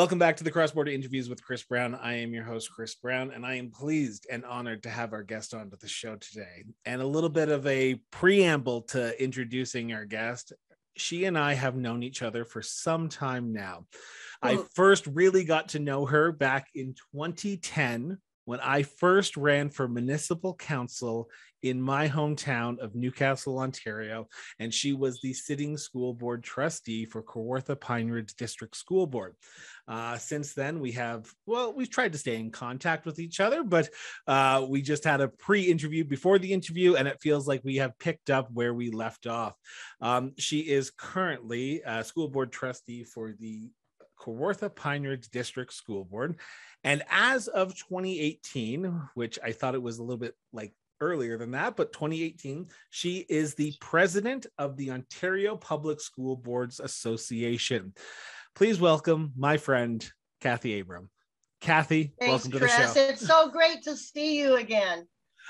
Welcome back to the Cross Border Interviews with Chris Brown. I am your host, Chris Brown, and I am pleased and honored to have our guest on to the show today. And a little bit of a preamble to introducing our guest. She and I have known each other for some time now. I first really got to know her back in 2010 when I first ran for municipal council in my hometown of Newcastle, Ontario, and she was the sitting school board trustee for Kawartha Pine Ridge District School Board. Uh, since then, we have, well, we've tried to stay in contact with each other, but uh, we just had a pre interview before the interview, and it feels like we have picked up where we left off. Um, she is currently a school board trustee for the Kawartha Pine Ridge District School Board. And as of 2018, which I thought it was a little bit like earlier than that, but 2018, she is the president of the Ontario Public School Boards Association. Please welcome my friend, Cathy Abraham. Cathy, Thanks, welcome to Chris. the show. It's so great to see you again.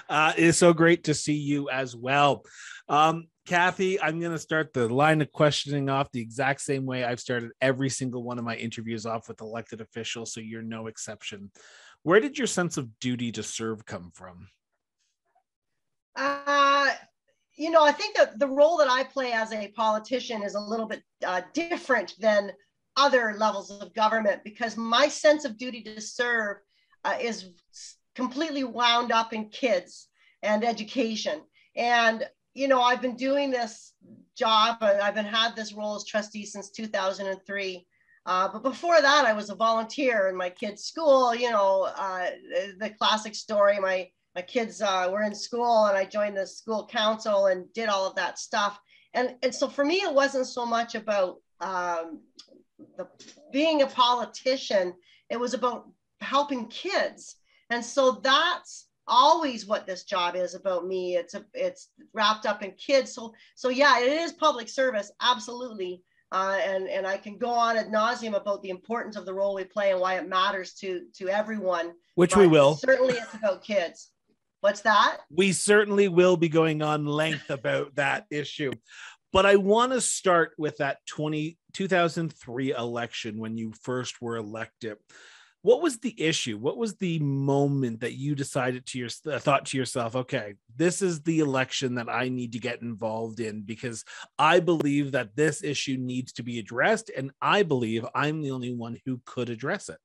Uh, it is so great to see you as well. Um, Cathy, I'm going to start the line of questioning off the exact same way I've started every single one of my interviews off with elected officials, so you're no exception. Where did your sense of duty to serve come from? Uh, you know, I think that the role that I play as a politician is a little bit uh, different than other levels of government because my sense of duty to serve uh, is completely wound up in kids and education. And you know, I've been doing this job. I've been had this role as trustee since 2003. Uh, but before that, I was a volunteer in my kids' school. You know, uh, the classic story. My my kids uh, were in school, and I joined the school council and did all of that stuff. And and so for me, it wasn't so much about um, the being a politician. It was about helping kids. And so that's always what this job is about me. It's a, it's wrapped up in kids. So so yeah, it is public service, absolutely. Uh, and and I can go on ad nauseum about the importance of the role we play and why it matters to to everyone. Which we will. Certainly, it's about kids. What's that? We certainly will be going on length about that issue. But I want to start with that 20, 2003 election when you first were elected what was the issue what was the moment that you decided to your uh, thought to yourself okay this is the election that i need to get involved in because i believe that this issue needs to be addressed and i believe i'm the only one who could address it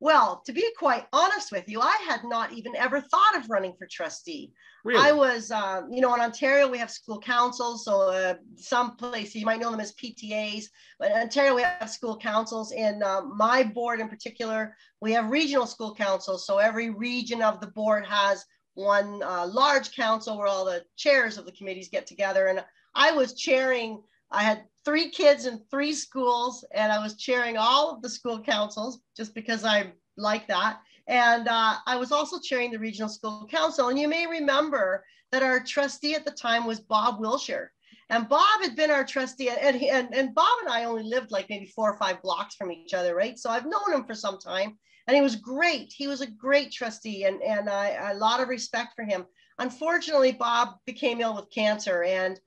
well, to be quite honest with you, I had not even ever thought of running for trustee. Really? I was, uh, you know, in Ontario, we have school councils. So uh, some places, you might know them as PTAs, but in Ontario, we have school councils. In uh, my board in particular, we have regional school councils. So every region of the board has one uh, large council where all the chairs of the committees get together. And I was chairing I had three kids in three schools, and I was chairing all of the school councils just because I like that. And uh, I was also chairing the regional school council. And you may remember that our trustee at the time was Bob Wilshire. And Bob had been our trustee, and, he, and, and Bob and I only lived like maybe four or five blocks from each other, right? So I've known him for some time, and he was great. He was a great trustee, and, and I, a lot of respect for him. Unfortunately, Bob became ill with cancer, and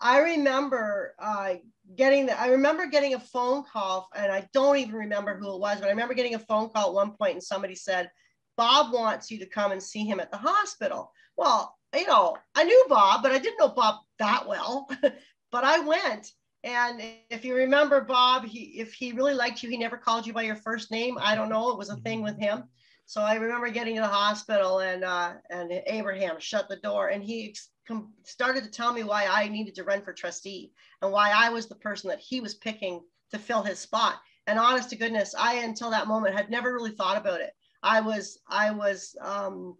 I remember uh, getting the, I remember getting a phone call, and I don't even remember who it was, but I remember getting a phone call at one point, and somebody said, Bob wants you to come and see him at the hospital. Well, you know, I knew Bob, but I didn't know Bob that well. but I went. And if you remember Bob, he if he really liked you, he never called you by your first name. I don't know. It was a thing mm-hmm. with him. So I remember getting to the hospital and uh, and Abraham shut the door and he started to tell me why I needed to run for trustee and why I was the person that he was picking to fill his spot. And honest to goodness, I until that moment had never really thought about it. I was I was um,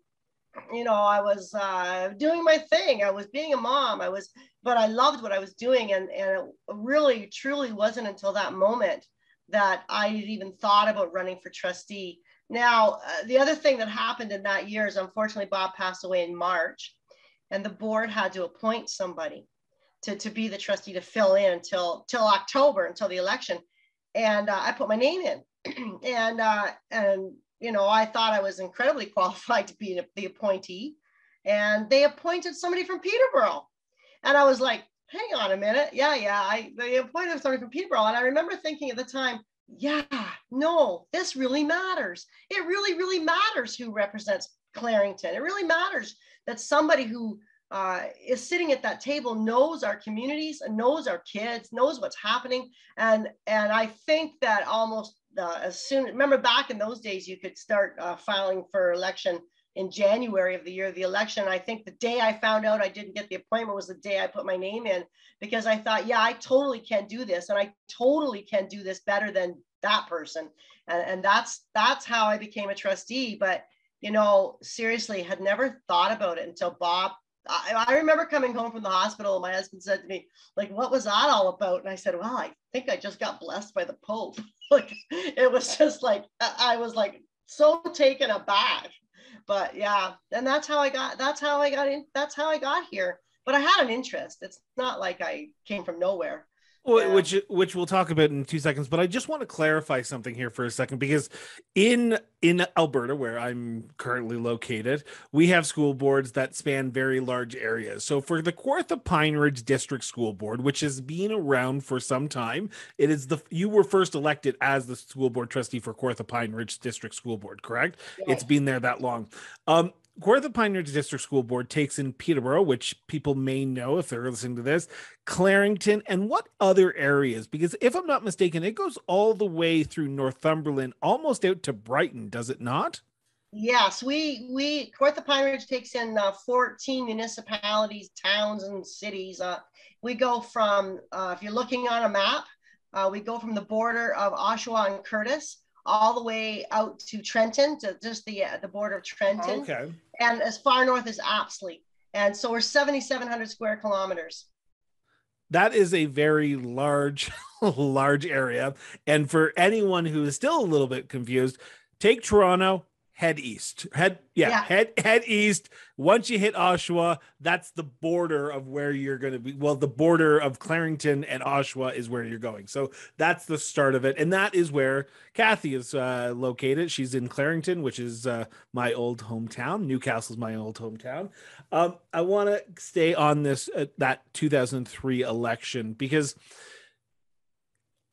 you know I was uh, doing my thing. I was being a mom. I was, but I loved what I was doing, and and it really truly wasn't until that moment that I had even thought about running for trustee. Now, uh, the other thing that happened in that year is unfortunately Bob passed away in March and the board had to appoint somebody to, to be the trustee to fill in until till October until the election. And uh, I put my name in, and uh, and you know I thought I was incredibly qualified to be the appointee, and they appointed somebody from Peterborough, and I was like, hang on a minute, yeah, yeah, I they appointed somebody from Peterborough, and I remember thinking at the time, yeah, no, this really matters. It really, really matters who represents Clarington. It really matters that somebody who uh, is sitting at that table knows our communities and knows our kids, knows what's happening. And, and I think that almost uh, as soon, remember back in those days, you could start uh, filing for election in January of the year of the election. I think the day I found out I didn't get the appointment was the day I put my name in because I thought, yeah, I totally can do this and I totally can do this better than that person. And, and that's that's how I became a trustee. But you know, seriously, had never thought about it until Bob. I, I remember coming home from the hospital and my husband said to me, like, what was that all about? And I said, well, I think I just got blessed by the Pope. like it was just like I was like so taken aback but yeah and that's how i got that's how i got in that's how i got here. But i had an interest. It's not like i came from nowhere which which we'll talk about in two seconds but i just want to clarify something here for a second because in in alberta where i'm currently located we have school boards that span very large areas. So for the kawartha pine ridge district school board which has been around for some time it is the you were first elected as the school board trustee for kawartha pine ridge district school board correct? It's been there that long. Um Pine Ridge District School Board takes in Peterborough, which people may know if they're listening to this, Clarington, and what other areas? Because if I'm not mistaken, it goes all the way through Northumberland, almost out to Brighton, does it not? Yes, we we Kawartha Pine Ridge takes in uh, 14 municipalities, towns, and cities. Uh, we go from, uh, if you're looking on a map, uh, we go from the border of Oshawa and Courtice all the way out to Trenton, to just the uh, the border of Trenton. Okay. And as far north as Apsley. And so we're 7,700 square kilometers. That is a very large, large area. And for anyone who is still a little bit confused, take Toronto, head east. Head yeah, yeah, head head east. Once you hit Oshawa, that's the border of where you're going to be. Well, the border of Clarington and Oshawa is where you're going. So that's the start of it, and that is where Cathy is uh, located. She's in Clarington, which is uh, my old hometown. Newcastle's my old hometown. Um, I want to stay on this uh, that 2003 election because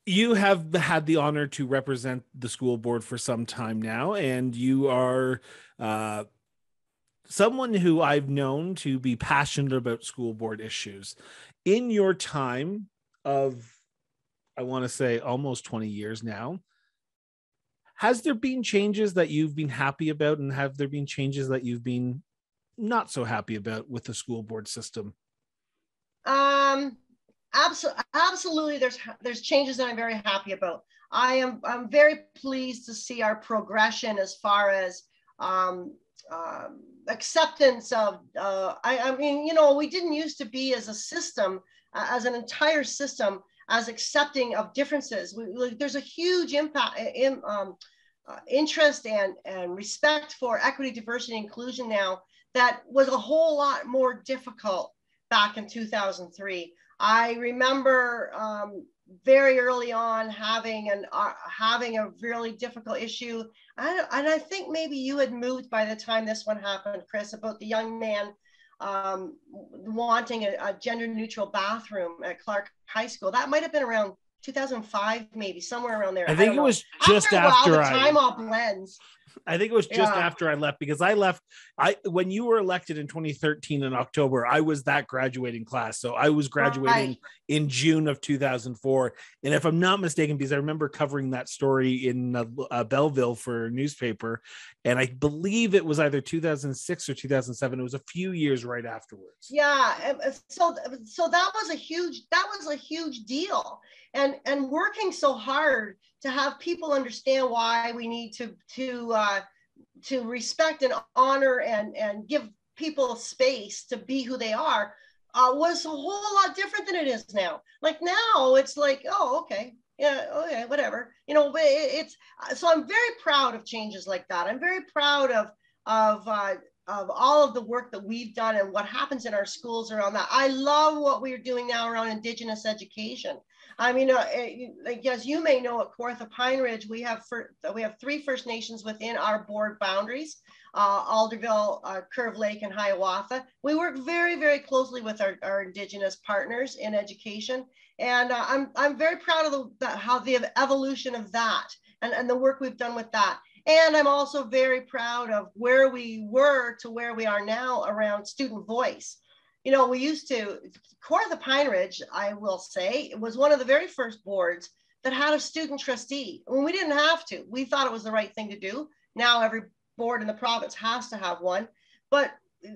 you have had the honor to represent the school board for some time now, and you are uh, someone who I've known to be passionate about school board issues. In your time of, I want to say, almost 20 years now, has there been changes that you've been happy about, and have there been changes that you've been not so happy about with the school board system? Um, absolutely absolutely there's there's changes that i'm very happy about. I am i'm very pleased to see our progression as far as um, um, acceptance of uh, I, I mean you know we didn't used to be as a system uh, as an entire system as accepting of differences. We, like, there's a huge impact in, um, uh, interest and and respect for equity diversity inclusion now that was a whole lot more difficult back in 2003 I remember um, very early on having an uh, having a really difficult issue, I, and I think maybe you had moved by the time this one happened, Chris, about the young man um, wanting a, a gender neutral bathroom at Clark High School. That might have been around 2005, maybe somewhere around there. I think I it was just after, after while, I, time all blends. I think it was just yeah. after I left because I left. I when you were elected in 2013 in October, I was that graduating class. So I was graduating right. in June of 2004. And if I'm not mistaken, because I remember covering that story in uh, uh, Belleville for newspaper, and I believe it was either 2006 or 2007. It was a few years right afterwards. Yeah. So so that was a huge that was a huge deal, and and working so hard to have people understand why we need to to uh, to respect and honor and and give people space to be who they are uh, was a whole lot different than it is now. Like now, it's like, oh, okay, yeah, okay, whatever. You know, But it's so I'm very proud of changes like that. I'm very proud of of uh, of all of the work that we've done and what happens in our schools around that. I love what we're doing now around Indigenous education. I mean, uh, eh, like as you may know, at Kawartha Pine Ridge, we have for, we have three First Nations within our board boundaries: uh, Alderville, uh, Curve Lake, and Hiawatha. We work very, very closely with our, our Indigenous partners in education, and uh, I'm I'm very proud of the, how the evolution of that and, and the work we've done with that. And I'm also very proud of where we were to where we are now around student voice. You know, we used to, Kawartha Pine Ridge, I will say, it was one of the very first boards that had a student trustee. When we didn't have to, we thought it was the right thing to do. Now every board in the province has to have one. But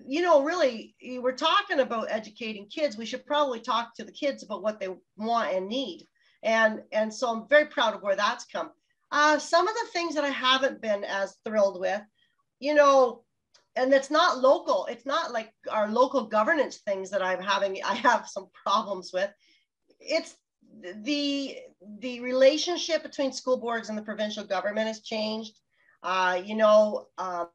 you know, really, we're talking about educating kids. We should probably talk to the kids about what they want and need. And, and so I'm very proud of where that's come. Uh, some of the things that I haven't been as thrilled with, you know, and it's not local. It's not like our local governance things that I'm having. I have some problems with. It's the the relationship between school boards and the provincial government has changed. Uh, you know, um,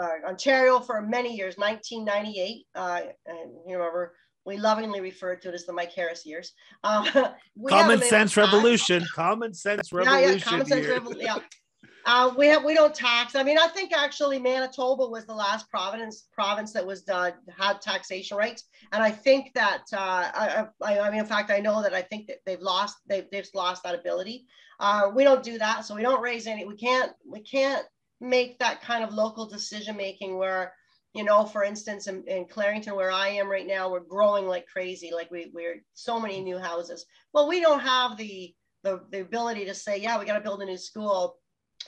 uh, Ontario for many years, 1998, uh, and you remember we lovingly referred to it as the Mike Harris years. Uh, common sense revolution. Common sense revolution. Yeah, yeah, common sense revolution. Yeah. Uh, we have we don't tax. I mean, I think actually Manitoba was the last province province that was uh, had taxation rates, and I think that uh, I, I, I, mean, in fact, I know that I think that they've lost they've, they've lost that ability. Uh, we don't do that, so we don't raise any. We can't we can't make that kind of local decision making where you know, for instance, in, in, Clarington, where I am right now, we're growing like crazy. Like we, we're so many new houses. Well, we don't have the, the, the ability to say, yeah, we got to build a new school.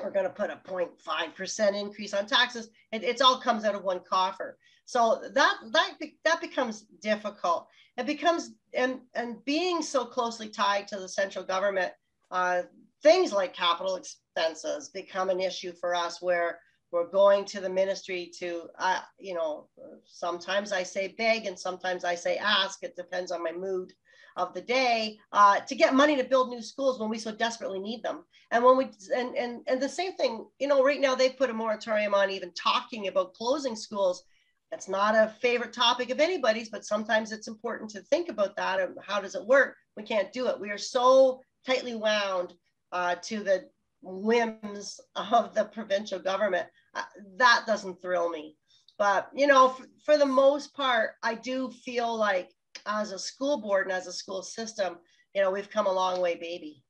We're going to put a 0.5% increase on taxes. It, it's all comes out of one coffer. So that, that, that becomes difficult. It becomes, and, and being so closely tied to the central government, uh, things like capital expenses become an issue for us where we're going to the ministry to uh, you know sometimes i say beg and sometimes i say ask it depends on my mood of the day uh, to get money to build new schools when we so desperately need them and when we and, and and the same thing you know right now they put a moratorium on even talking about closing schools that's not a favorite topic of anybody's but sometimes it's important to think about that and how does it work we can't do it we are so tightly wound uh, to the whims of the provincial government. Uh, that doesn't thrill me. But, you know, for, for the most part, I do feel like as a school board and as a school system, you know, we've come a long way, baby.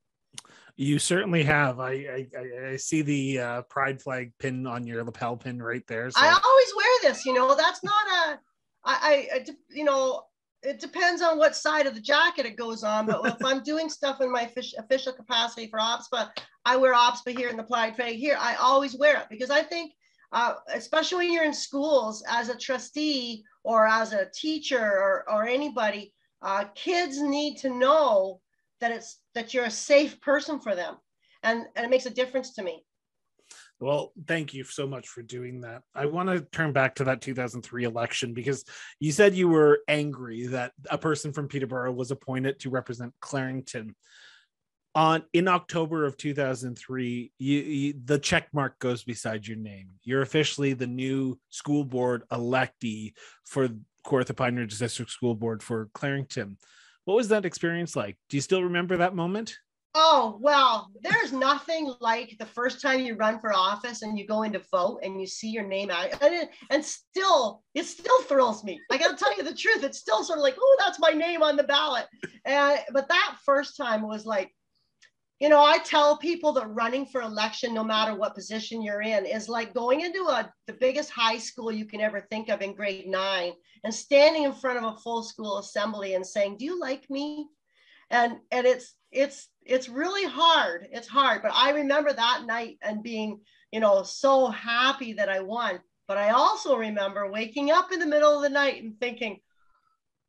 You certainly have. I I, I see the uh, pride flag pin on your lapel pin right there. So. I always wear this. You know, that's not a. I, I you know it depends on what side of the jacket it goes on. But if I'm doing stuff in my official capacity for OPSBA, I wear OPSBA here in the Pride flag here. I always wear it because I think, uh, especially when you're in schools as a trustee or as a teacher or, or anybody, uh, kids need to know that it's that you're a safe person for them, and and it makes a difference to me. Well, thank you so much for doing that. I want to turn back to that 2003 election because you said you were angry that a person from Peterborough was appointed to represent Clarington. On in October of 2003, you, you, the check mark goes beside your name. You're officially the new school board electee for Kawartha Pine Ridge District School Board for Clarington. What was that experience like? Do you still remember that moment? Oh, well, there's nothing like the first time you run for office and you go in to vote and you see your name out. And, and still, it still thrills me. I got to tell you the truth. It's still sort of like, oh, that's my name on the ballot. And, but that first time was like, you know, I tell people that running for election, no matter what position you're in, is like going into a, the biggest high school you can ever think of in grade nine and standing in front of a full school assembly and saying, do you like me? And, and it's, it's it's really hard. It's hard. But i remember that night and being you know so happy that i won. But i also remember waking up in the middle of the night and thinking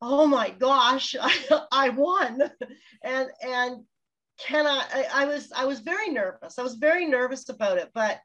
oh my gosh i, I won. And and can I, I i was i was very nervous i was very nervous about it but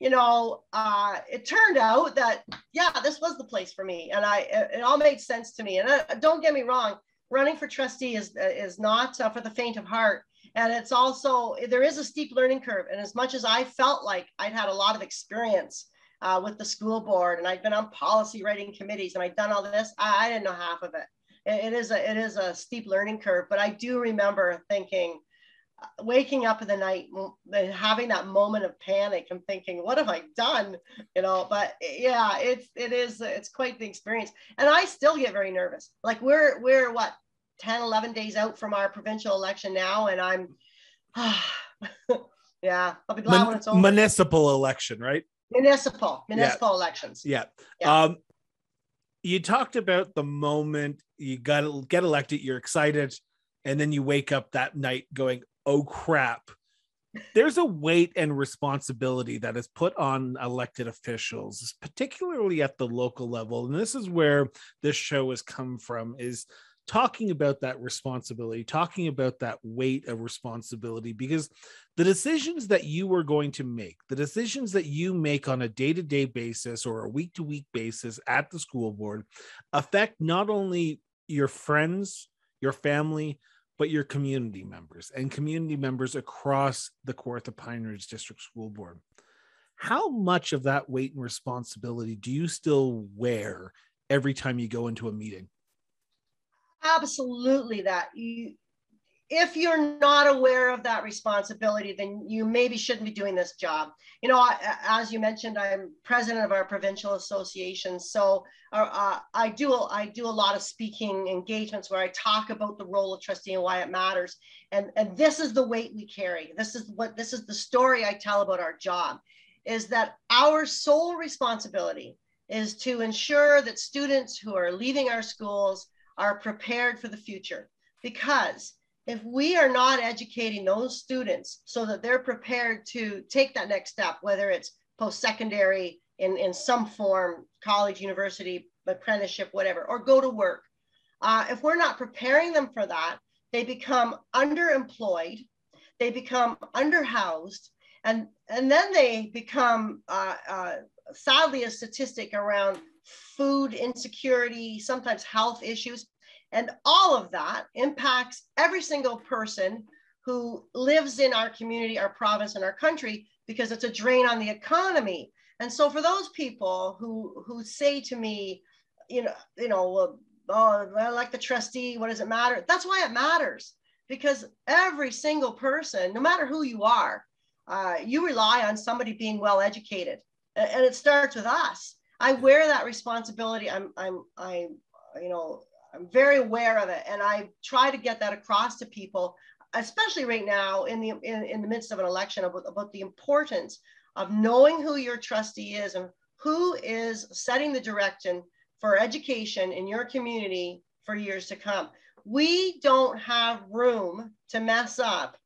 you know uh, it turned out that yeah this was the place for me and i it, it all made sense to me and uh, don't get me wrong running for trustee is is not uh, for the faint of heart and it's also there is a steep learning curve and as much as i felt like i'd had a lot of experience uh, with the school board and I've been on policy writing committees and I've done all this. I, I didn't know half of it. it. It is a it is a steep learning curve, but I do remember thinking, waking up in the night and having that moment of panic and thinking, what have I done? You know, but yeah, it's it is it's quite the experience, and I still get very nervous. Like we're we're what 10, 11 days out from our provincial election now, and I'm. yeah, I'll be glad when it's over. Municipal election, right? municipal municipal yeah. elections yeah. yeah um you talked about the moment you got get elected you're excited and then you wake up that night going oh crap. There's a weight and responsibility that is put on elected officials particularly at the local level. And this is where this show has come from is talking about that responsibility, talking about that weight of responsibility, because the decisions that you are going to make, the decisions that you make on a day to day basis or a week to week basis at the school board affect not only your friends, your family, but your community members and community members across the Kawartha Pine Ridge District School Board. How much of that weight and responsibility do you still wear every time you go into a meeting? absolutely that you if you're not aware of that responsibility then you maybe shouldn't be doing this job. You know I, as you mentioned i'm president of our provincial association. So uh, uh, i do i do a lot of speaking engagements where i talk about the role of trustee and why it matters. And and this is the weight we carry. This is what this is the story i tell about our job is that our sole responsibility is to ensure that students who are leaving our schools are prepared for the future. Because if we are not educating those students so that they're prepared to take that next step, whether it's post secondary in, in some form, college, university, apprenticeship, whatever, or go to work, uh, if we're not preparing them for that, they become underemployed, they become underhoused, and, and then they become uh, uh, sadly a statistic around food insecurity, sometimes health issues. And all of that impacts every single person who lives in our community, our province, and our country because it's a drain on the economy. And so for those people who who say to me, you know, you know, oh, I like the trustee, what does it matter? That's why it matters because every single person, no matter who you are, uh, you rely on somebody being well educated, and it starts with us. I wear that responsibility. I'm, I'm, I'm you know, I'm very aware of it, and I try to get that across to people, especially right now in the in, in the midst of an election, about, about the importance of knowing who your trustee is and who is setting the direction for education in your community for years to come. We don't have room to mess up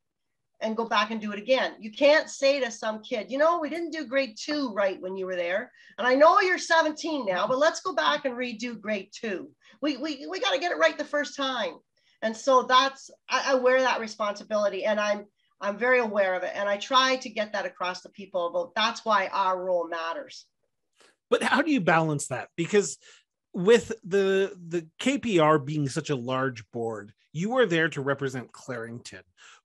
and go back and do it again. You can't say to some kid, you know, we didn't do grade two right when you were there. And I know you're 17 now, but let's go back and redo grade two. We, we, we got to get it right the first time. And so that's, I, I wear that responsibility and I'm, I'm very aware of it. And I try to get that across to people about that's why our role matters. But how do you balance that? Because with the the KPR being such a large board, you are there to represent Clarington,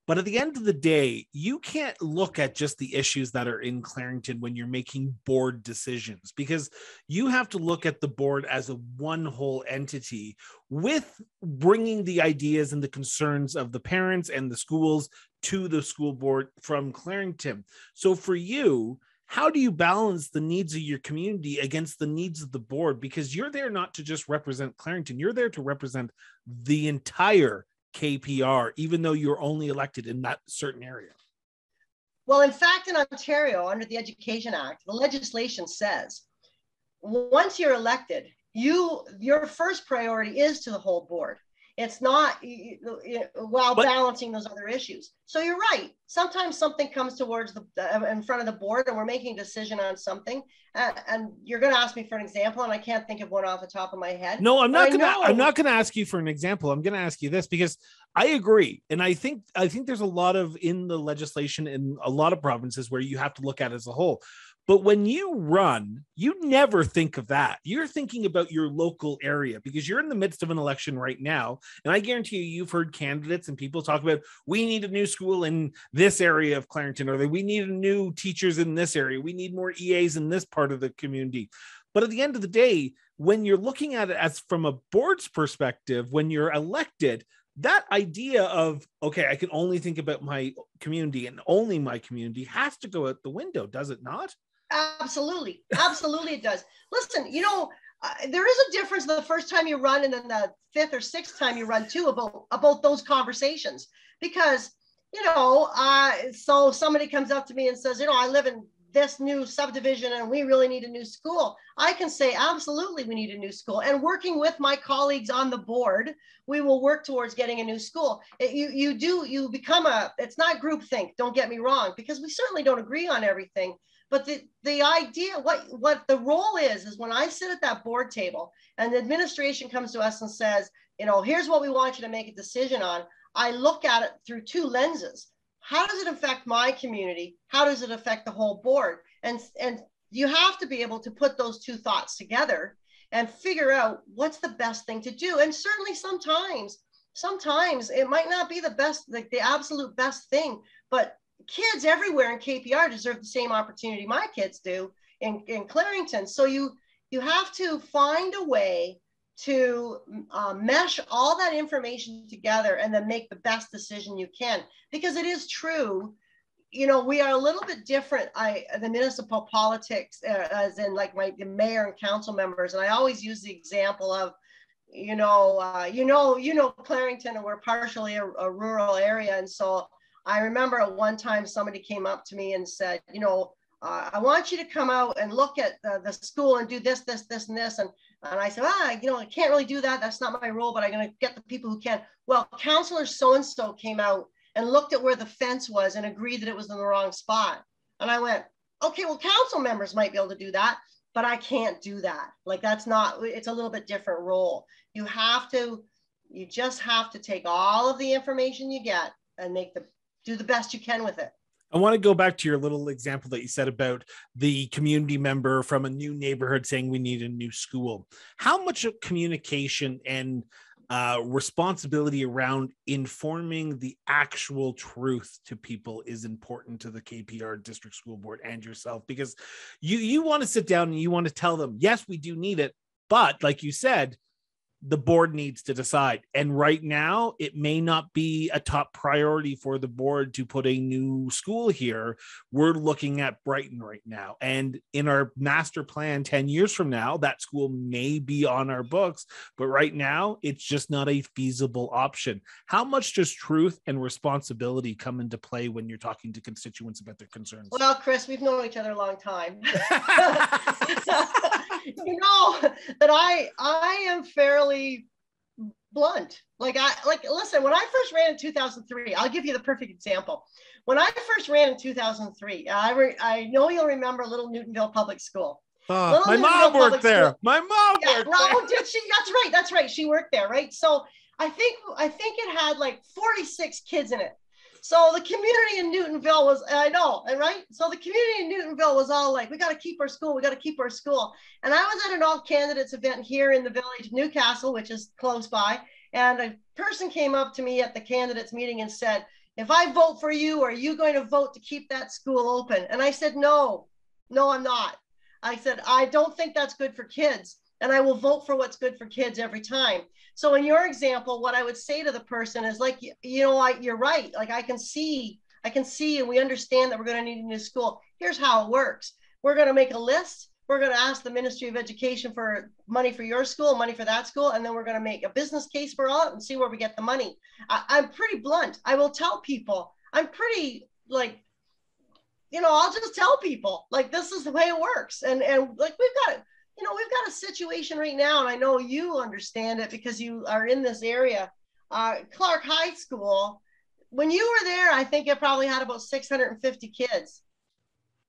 but at the end of the day, you can't look at just the issues that are in Clarington when you're making board decisions because you have to look at the board as a one whole entity with bringing the ideas and the concerns of the parents and the schools to the school board from Clarington. So for you, how do you balance the needs of your community against the needs of the board because you're there not to just represent Clarington you're there to represent the entire KPR, even though you're only elected in that certain area? Well, in fact, in Ontario, under the Education Act, the legislation says once you're elected, you your first priority is to the whole board. It's not while but, balancing those other issues. So you're right. Sometimes something comes towards the in front of the board, and we're making a decision on something. Uh, and you're going to ask me for an example, and I can't think of one off the top of my head. No, I'm not going to. I'm not going to ask you for an example. I'm going to ask you this because I agree, and I think I think there's a lot of in the legislation in a lot of provinces where you have to look at as a whole. But when you run, you never think of that. You're thinking about your local area because you're in the midst of an election right now. And I guarantee you, you've heard candidates and people talk about we need a new school in this area of Clarington, or we need new teachers in this area. We need more EAs in this part of the community. But at the end of the day, when you're looking at it as from a board's perspective, when you're elected, that idea of okay, I can only think about my community and only my community has to go out the window, does it not? Absolutely, absolutely, it does. Listen, you know, uh, there is a difference the first time you run and then the fifth or sixth time you run too about about those conversations because you know, uh, so somebody comes up to me and says, you know, I live in this new subdivision and we really need a new school, I can say, absolutely, we need a new school. And working with my colleagues on the board, we will work towards getting a new school. It, you, you do, you become a, it's not groupthink, don't get me wrong, because we certainly don't agree on everything. But the, the idea, what, what the role is, is when I sit at that board table and the administration comes to us and says, you know, here's what we want you to make a decision on. I look at it through two lenses how does it affect my community? How does it affect the whole board? And, and you have to be able to put those two thoughts together and figure out what's the best thing to do. And certainly sometimes, sometimes it might not be the best, like the absolute best thing, but kids everywhere in KPR deserve the same opportunity my kids do in, in Clarington. So you, you have to find a way to uh, mesh all that information together and then make the best decision you can. Because it is true you know we are a little bit different i the municipal politics uh, as in like my the mayor and council members. And i always use the example of you know uh, you know you know clarington and we're partially a, a rural area. And so i remember at one time somebody came up to me and said you know uh, I want you to come out and look at the, the school and do this, this, this, and this. And, and I said, ah, you know, I can't really do that. That's not my role, but I'm going to get the people who can. Well, counselor so-and-so came out and looked at where the fence was and agreed that it was in the wrong spot. And I went, okay, well, council members might be able to do that, but I can't do that. Like that's not, it's a little bit different role. You have to, you just have to take all of the information you get and make the, do the best you can with it. I want to go back to your little example that you said about the community member from a new neighborhood saying we need a new school. How much of communication and uh, responsibility around informing the actual truth to people is important to the KPR district school board and yourself because you you want to sit down and you want to tell them yes we do need it but like you said the board needs to decide. And right now, it may not be a top priority for the board to put a new school here. We're looking at Brighton right now. And in our master plan 10 years from now, that school may be on our books. But right now, it's just not a feasible option. How much does truth and responsibility come into play when you're talking to constituents about their concerns? Well, Chris, we've known each other a long time. you know that I I am fairly blunt. Like I like listen, when I first ran in 2003, I'll give you the perfect example. When I first ran in 2003, I re, I know you'll remember Little Newtonville Public School. Uh, my mom worked there. School. My mom yeah, worked well, there. did she? That's right. That's right. She worked there, right? So I think I think it had like 46 kids in it. So the community in Newtonville was, I know, and right? So the community in Newtonville was all like, we got to keep our school, we got to keep our school. And I was at an all candidates event here in the village, Newcastle, which is close by. And a person came up to me at the candidates meeting and said, if I vote for you, are you going to vote to keep that school open? And I said, no, no, I'm not. I said, I don't think that's good for kids. And I will vote for what's good for kids every time. So in your example, what I would say to the person is like, you know, I, you're right. Like I can see, I can see, and we understand that we're going to need a new school. Here's how it works. We're going to make a list. We're going to ask the Ministry of Education for money for your school, money for that school, and then we're going to make a business case for all and see where we get the money. I, I'm pretty blunt. I will tell people. I'm pretty like you know, I'll just tell people like this is the way it works. And and like we've got you know, we've got a situation right now, and I know you understand it because you are in this area. Uh, Clark High School, when you were there, I think it probably had about 650 kids.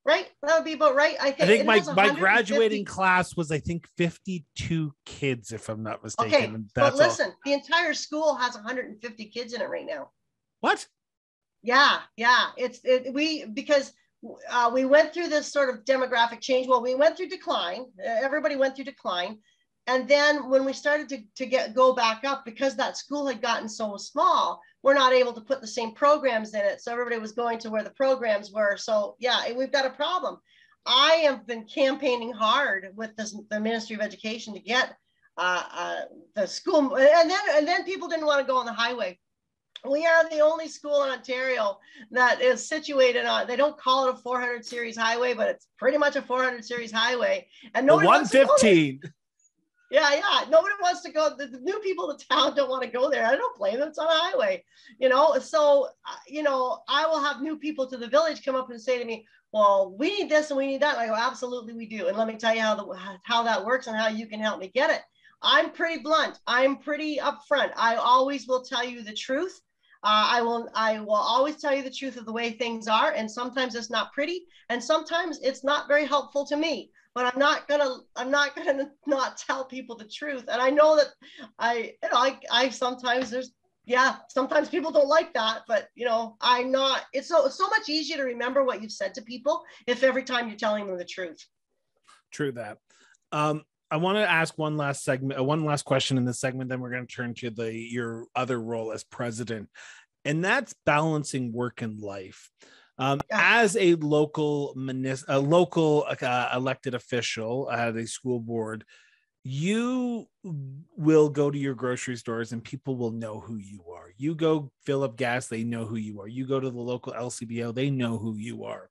Right? That would be about right. I think, I think my, my graduating class was, I think, 52 kids, if I'm not mistaken. Okay, but listen, all. the entire school has 150 kids in it right now. What? Yeah, yeah. It's it, we because uh, we went through this sort of demographic change. Well, we went through decline. Everybody went through decline. And then when we started to, to get go back up, because that school had gotten so small, we're not able to put the same programs in it. So everybody was going to where the programs were. So yeah, we've got a problem. I have been campaigning hard with this, the Ministry of Education to get uh, uh, the school, and then and then people didn't want to go on the highway we are the only school in Ontario that is situated on, they don't call it a 400 series highway, but it's pretty much a 400 series highway. And no 115. Yeah, yeah. Nobody wants to go. The, the, new people in the town don't want to go there. I don't blame them. It's on a highway, you know. So, uh, you know, I will have new people to the village come up and say to me, "Well, we need this and we need that." And I go, "Absolutely, we do." And let me tell you how the how that works and how you can help me get it. I'm pretty blunt. I'm pretty upfront. I always will tell you the truth. Uh, I will I will always tell you the truth of the way things are, and sometimes it's not pretty, and sometimes it's not very helpful to me. But I'm not gonna I'm not gonna not tell people the truth, and I know that I you know I I sometimes there's yeah sometimes people don't like that, but you know I'm not. It's so it's so much easier to remember what you've said to people if every time you're telling them the truth. True that. Um, I want to ask one last segment, uh, one last question in this segment. Then we're going to turn to the your other role as president, and that's balancing work and life. Um, yeah. As a local a local uh, elected official at a school board, you will go to your grocery stores and people will know who you are. You go fill up gas, they know who you are. You go to the local LCBO, they know who you are.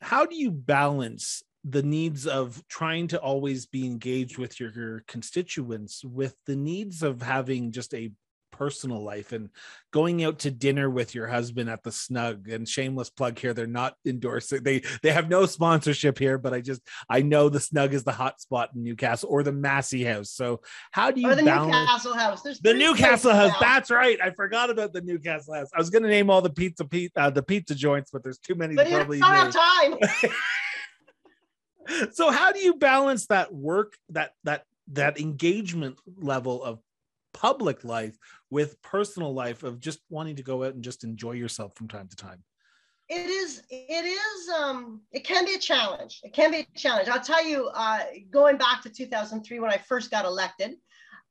How do you balance the needs of trying to always be engaged with your, your constituents with the needs of having just a personal life and going out to dinner with your husband at the snug and shameless plug here they're not endorsing they they have no sponsorship here but i just i know the snug is the hot spot in newcastle or the massey house. So how do you or the balance newcastle house. There's the newcastle house. now. that's right. I forgot about the newcastle house. I was going to name all the pizza uh, the pizza joints but there's too many but probably time so how do you balance that work that that that engagement level of public life with personal life of just wanting to go out and just enjoy yourself from time to time? It is it is um it can be a challenge. It can be a challenge. I'll tell you uh going back to 2003 when i first got elected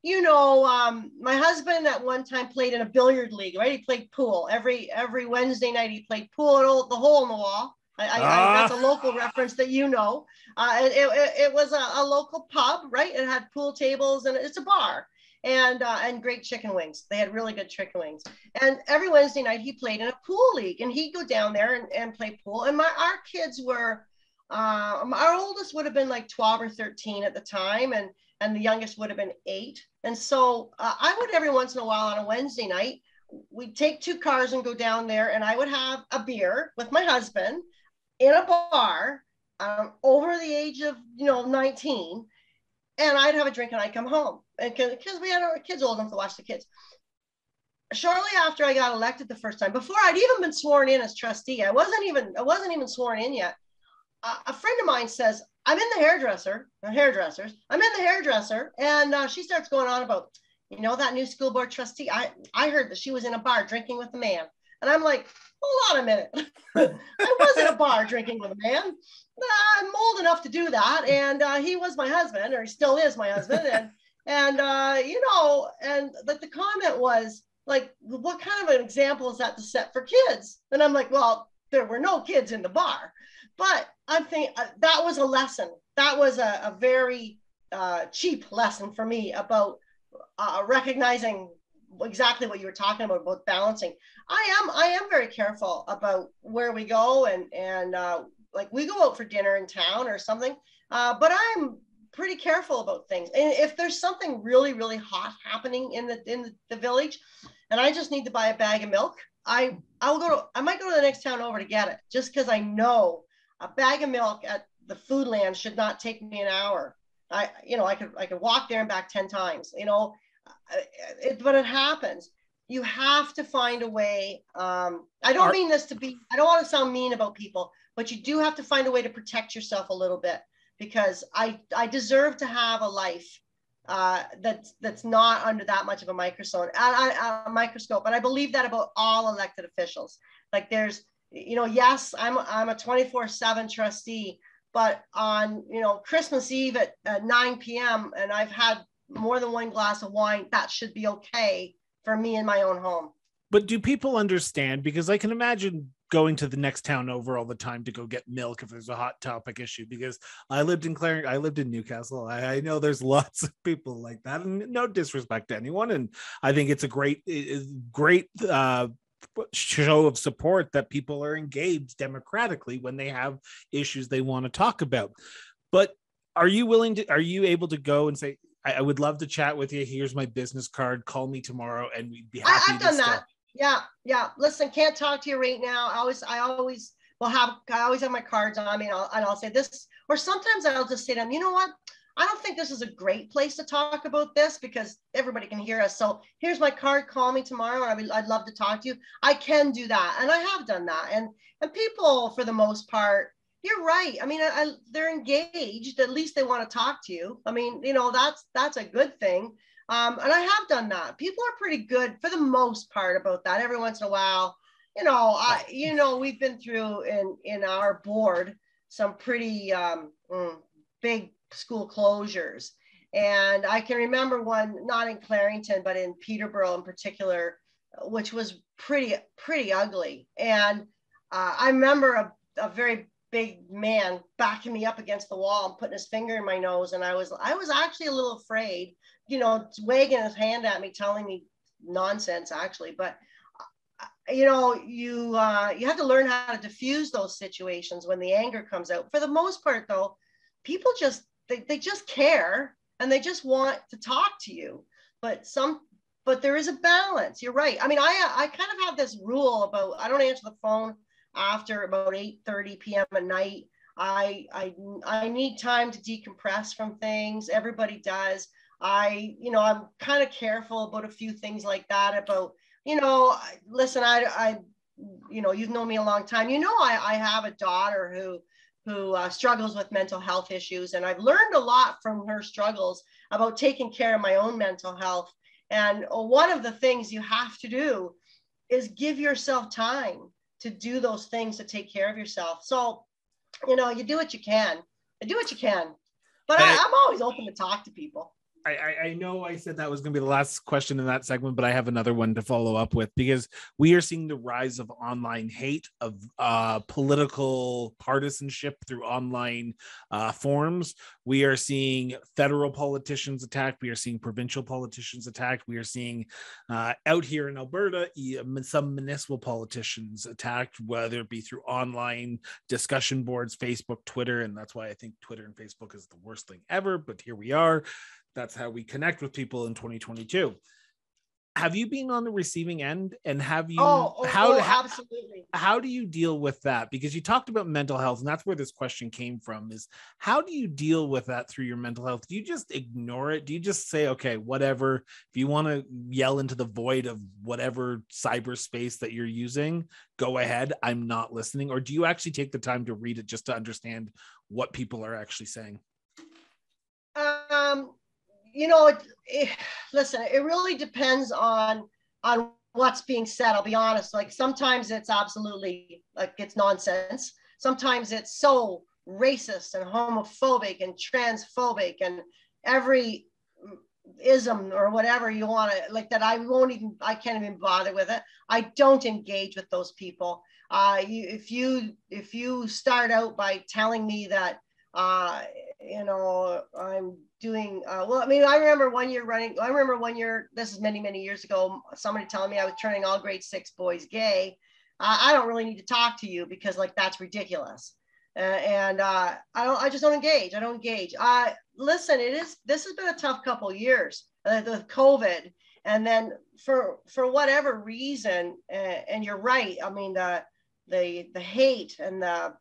you know um my husband at one time played in a billiard league right? He played pool. Every every wednesday night he played pool at the hole in the wall I, I, I, that's a ah. local reference that you know. Uh, it, it, it, was a, a, local pub, right? It had pool tables and it's a bar and uh, and great chicken wings. They had really good chicken wings. And every Wednesday night he played in a pool league and he'd go down there and, and play pool. And my our kids were, uh, our oldest would have been like 12 or 13 at the time. And, and the youngest would have been eight. And so uh, I would every once in a while on a Wednesday night, we'd take two cars and go down there and I would have a beer with my husband in a bar um, over the age of you know 19 and i'd have a drink and i'd come home. Because we had our kids old enough to watch the kids. Shortly after i got elected the first time before i'd even been sworn in as trustee i wasn't even i wasn't even sworn in yet uh, a friend of mine says i'm in the hairdresser the hairdressers i'm in the hairdresser and uh, she starts going on about you know that new school board trustee? I i heard that she was in a bar drinking with a man. And i'm like hold on a minute. I was in a bar drinking with a man. I'm old enough to do that. And uh, he was my husband, or he still is my husband. And, and uh, you know, and like the comment was like, what kind of an example is that to set for kids? And I'm like, well, there were no kids in the bar. But I think uh, that was a lesson. That was a, a very uh, cheap lesson for me about uh, recognizing exactly what you were talking about about balancing. I am i am very careful about where we go and and uh, like we go out for dinner in town or something uh, but i'm pretty careful about things. And if there's something really really hot happening in the in the, village and i just need to buy a bag of milk i i'll go to i might go to the next town over to get it just because i know a bag of milk at the foodland should not take me an hour. I you know i could i could walk there and back 10 times you know it, but it happens. You have to find a way. Um, I don't mean this to be, I don't want to sound mean about people, but you do have to find a way to protect yourself a little bit because I, I deserve to have a life uh, that's that's not under that much of a microscope. A, a, a microscope, and I believe that about all elected officials. Like there's you know, yes, I'm I'm a 24/7 trustee, but on you know Christmas Eve at, at 9 p.m. and I've had more than one glass of wine, that should be okay for me in my own home. But do people understand? Because I can imagine going to the next town over all the time to go get milk if there's a hot topic issue because I lived in Clare, I lived in Newcastle. I, I, know there's lots of people like that, and no disrespect to anyone. And I think it's a great, great uh, show of support that people are engaged democratically when they have issues they want to talk about. But are you willing to? Are you able to go and say? I, I would love to chat with you. Here's my business card. Call me tomorrow, and we'd be happy. I, have done that. Yeah, yeah. Listen, can't talk to you right now. I always, I always will have, I always have my cards on me, and I'll, and I'll say this, or sometimes I'll just say to them, you know what? I don't think this is a great place to talk about this because everybody can hear us. So here's my card. Call me tomorrow. I would, I'd love to talk to you. I can do that, and I have done that. And and people, for the most part, you're right. I mean, I, I, they're engaged. At least they want to talk to you. I mean, you know, that's that's a good thing. Um, and I have done that. People are pretty good for the most part about that. Every once in a while, you know, I, you know, we've been through in in our board some pretty um, mm, big school closures, and I can remember one not in Clarington but in Peterborough in particular, which was pretty pretty ugly. And uh, I remember a, a very big man backing me up against the wall and putting his finger in my nose, and I was I was actually a little afraid you know, wagging his hand at me, telling me nonsense actually. But uh, you know, you uh, you have to learn how to diffuse those situations when the anger comes out. For the most part, though, people just they, they just care and they just want to talk to you. But some but there is a balance. You're right. I mean, I I kind of have this rule about I don't answer the phone after about 8 30 p.m. at night. I I I need time to decompress from things. Everybody does. I, you know, I'm kind of careful about a few things like that. About, you know, listen, I, I, you know, you've known me a long time. You know, I, I have a daughter who, who uh, struggles with mental health issues, and I've learned a lot from her struggles about taking care of my own mental health. And one of the things you have to do is give yourself time to do those things to take care of yourself. So, you know, you do what you can. do what you can. But I, I'm always open to talk to people. I, I know I said that was going to be the last question in that segment, but I have another one to follow up with because we are seeing the rise of online hate, of uh, political partisanship through online uh. We are seeing federal politicians attacked. We are seeing provincial politicians attacked. We are seeing uh, out here in Alberta some municipal politicians attacked, whether it be through online discussion boards, Facebook, Twitter, and that's why I think Twitter and Facebook is the worst thing ever. But here we are that's how we connect with people in 2022 have you been on the receiving end and have you oh, oh, how, oh, absolutely. how, how do you deal with that? Because you talked about mental health and that's where this question came from is how do you deal with that through your mental health? Do you just ignore it? Do you just say okay whatever if you want to yell into the void of whatever cyberspace that you're using go ahead i'm not listening. Or do you actually take the time to read it just to understand what people are actually saying? Um you know, it, it, listen, it really depends on on what's being said. I'll be honest. Like sometimes it's absolutely like it's nonsense. Sometimes it's so racist and homophobic and transphobic and every ism or whatever you want to like that i won't even i can't even bother with it i don't engage with those people uh you, if you if you start out by telling me that uh you know i'm doing uh, well. I mean, I remember one year running. I remember one year. This is many many years ago. Somebody telling me I was turning all grade six boys gay. I don't really need to talk to you because like that's ridiculous. Uh, and uh, I don't. I just don't engage. I don't engage. Uh, listen, it is. This has been a tough couple years. Uh, the COVID, and then for for whatever reason, and you're right. I mean the the the hate and the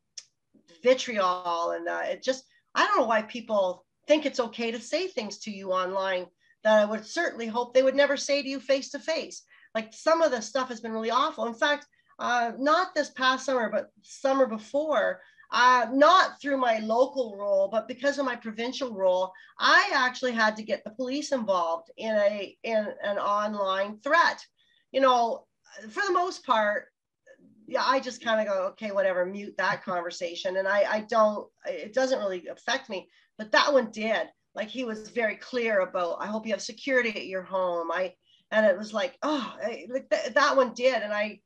vitriol and it just. I don't know why people think it's okay to say things to you online that I would certainly hope they would never say to you face to face. Like some of the stuff has been really awful. In fact, uh, not this past summer, but summer before, uh, not through my local role, but because of my provincial role, I actually had to get the police involved in a in an online threat. You know, for the most part, yeah, I just kind of go, okay, whatever, mute that conversation. And I, I don't, it doesn't really affect me, but that one did. Like he was very clear about, I hope you have security at your home. I, and it was like, oh, I, th- that one did. And I,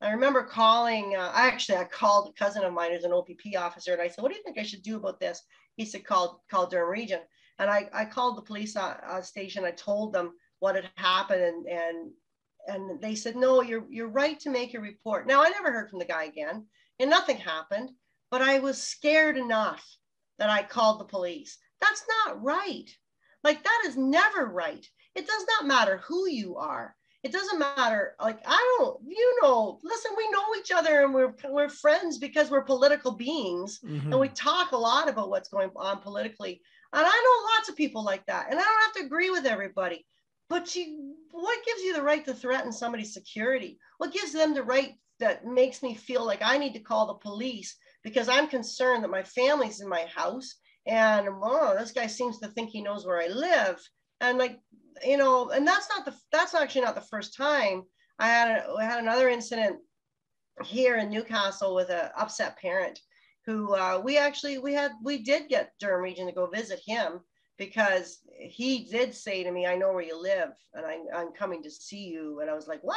I remember calling, uh, actually, I called a cousin of mine who's an OPP officer. And I said, what do you think I should do about this? He said, call, call Durham region. And I, I called the police uh, uh, station. I told them what had happened and, and and they said, no, you're, you're right to make a report. Now, I never heard from the guy again and nothing happened, but I was scared enough that I called the police. That's not right. Like, that is never right. It does not matter who you are. It doesn't matter. Like, I don't, you know, listen, we know each other and we're, we're friends because we're political beings mm-hmm. and we talk a lot about what's going on politically. And I know lots of people like that. And I don't have to agree with everybody but you what gives you the right to threaten somebody's security what gives them the right that makes me feel like i need to call the police because i'm concerned that my family's in my house and oh this guy seems to think he knows where i live and like you know and that's not the that's actually not the first time i had a, I had another incident here in newcastle with an upset parent who uh, we actually we had we did get durham region to go visit him because he did say to me, I know where you live and I, I'm coming to see you. And I was like, what?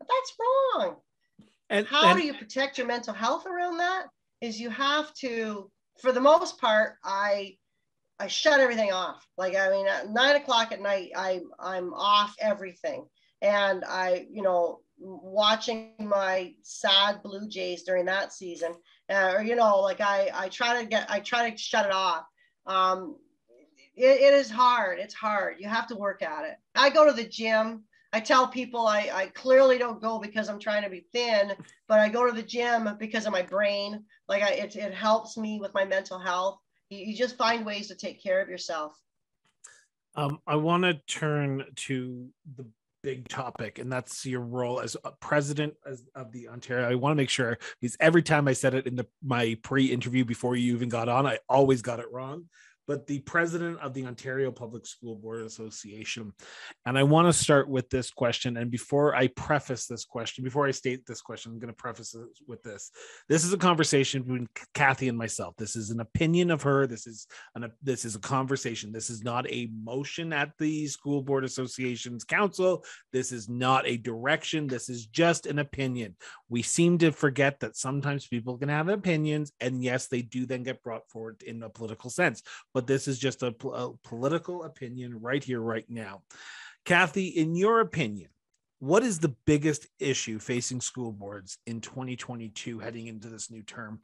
That's wrong. And how and- do you protect your mental health around that? Is you have to, for the most part, I I shut everything off. Like I mean, at nine o'clock at night, I I'm off everything, and I you know watching my sad Blue Jays during that season, uh, or you know like I I try to get I try to shut it off. Um, it, it is hard. It's hard. You have to work at it. I go to the gym. I tell people I, I clearly don't go because I'm trying to be thin, but I go to the gym because of my brain. Like I, it, it helps me with my mental health. You, you just find ways to take care of yourself. Um, I want to turn to the big topic, and that's your role as president of the Ontario. I want to make sure because every time I said it in the, my pre-interview before you even got on, I always got it wrong but the president of the Ontario Public School Board Association. And I want to start with this question. And before I preface this question, before I state this question, I'm going to preface it with this. This is a conversation between Cathy and myself. This is an opinion of her. This is an this is a conversation. This is not a motion at the School Board Association's council. This is not a direction. This is just an opinion. We seem to forget that sometimes people can have opinions, and yes, they do then get brought forward in a political sense but this is just a, a political opinion right here, right now. Cathy, in your opinion, what is the biggest issue facing school boards in 2022 heading into this new term?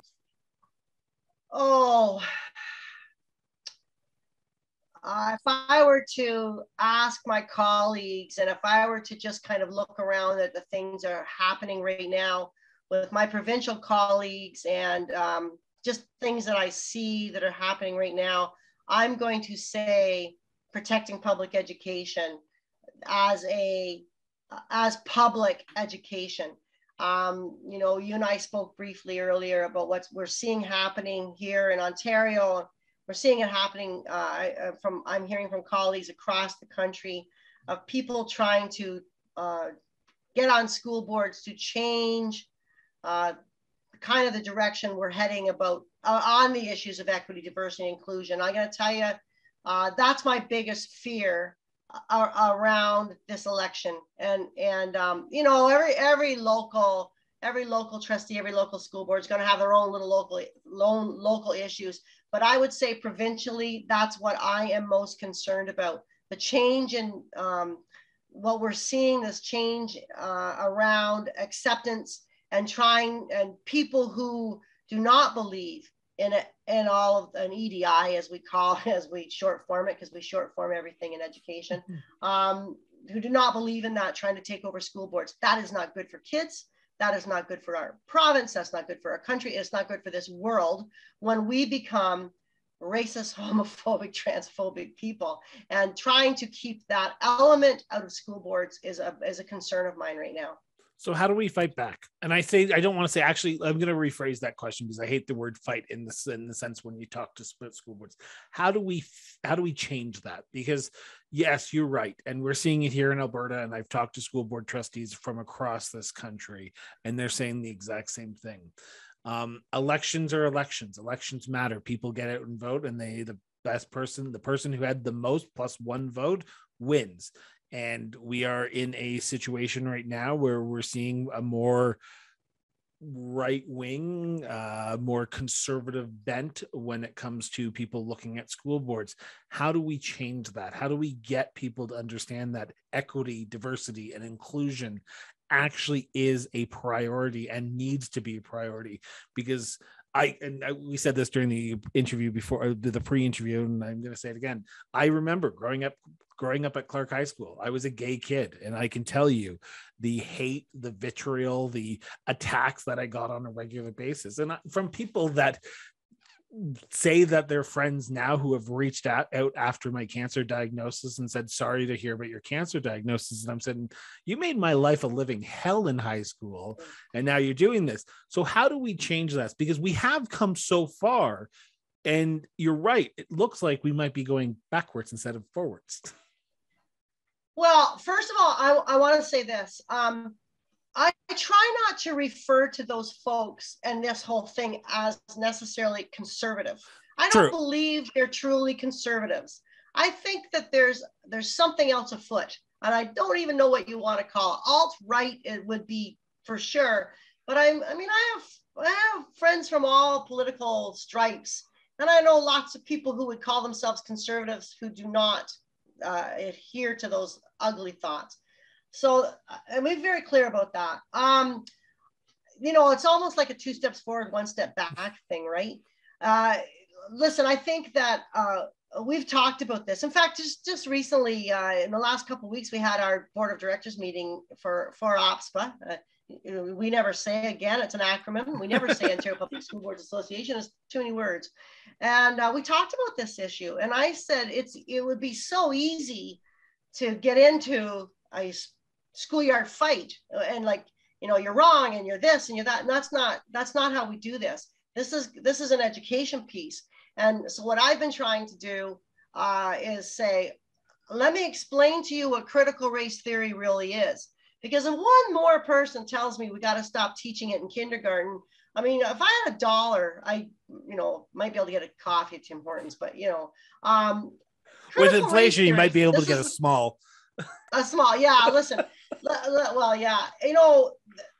Oh, uh, if I were to ask my colleagues and if I were to just kind of look around at the things that are happening right now with my provincial colleagues and um, just things that I see that are happening right now, I'm going to say protecting public education as a as public education. Um, you know, you and I spoke briefly earlier about what we're seeing happening here in Ontario. We're seeing it happening uh, from I'm hearing from colleagues across the country of people trying to uh, get on school boards to change uh, kind of the direction we're heading about uh, on the issues of equity, diversity, inclusion. I'm going to tell you, uh, that's my biggest fear uh, around this election. And and um, you know, every every local every local trustee, every local school board is going to have their own little local loan local issues. But I would say provincially, that's what I am most concerned about. The change in um, what we're seeing, this change uh, around acceptance and trying and people who do not believe in it in all of an EDI as we call as we short form it because we short form everything in education. Mm-hmm. um, who do not believe in that trying to take over school boards. That is not good for kids. That is not good for our province. That's not good for our country. It's not good for this world. When we become racist homophobic transphobic people and trying to keep that element out of school boards is a, is a concern of mine right now so how do we fight back? And I say I don't want to say actually. I'm going to rephrase that question because I hate the word fight in the in the sense when you talk to school boards. How do we how do we change that? Because yes, you're right. And we're seeing it here in Alberta. And I've talked to school board trustees from across this country, and they're saying the exact same thing. Um, elections are elections. Elections matter. People get out and vote, and they the best person, the person who had the most plus one vote wins. And we are in a situation right now where we're seeing a more right wing, uh, more conservative bent when it comes to people looking at school boards. How do we change that? How do we get people to understand that equity, diversity, and inclusion actually is a priority and needs to be a priority? Because I and I, we said this during the interview before uh, the pre-interview, and I'm going to say it again. I remember growing up, growing up at Clarke High School. I was a gay kid, and I can tell you the hate, the vitriol, the attacks that I got on a regular basis, and from people that say that they're friends now who have reached out, out after my cancer diagnosis and said sorry to hear about your cancer diagnosis and i'm saying you made my life a living hell in high school and now you're doing this. So how do we change that? Because we have come so far and you're right it looks like we might be going backwards instead of forwards. Well first of all i, I want to say this um, I try not to refer to those folks and this whole thing as necessarily conservative. I don't True. believe they're truly conservatives. I think that there's there's something else afoot, and I don't even know what you want to call it. Alt right it would be for sure, but I'm I mean I have I have friends from all political stripes, and I know lots of people who would call themselves conservatives who do not uh, adhere to those ugly thoughts. So and we're very clear about that. Um, you know, it's almost like a two steps forward, one step back thing, right? Uh, listen, I think that uh, we've talked about this. In fact, just just recently, uh, in the last couple of weeks, we had our board of directors meeting for for OPSBA. Uh, we never say again; it's an acronym. We never say Ontario Public School Boards Association. It's too many words. And uh, we talked about this issue, and I said it's it would be so easy to get into a schoolyard fight and like you know you're wrong and you're this and you're that and that's not that's not how we do this. This is this is an education piece. And so what i've been trying to do uh, is say let me explain to you what critical race theory really is. Because if one more person tells me we got to stop teaching it in kindergarten i mean if i had a dollar i you know might be able to get a coffee at tim hortons but you know um, with inflation you might be able to get a small. A small yeah listen well yeah you know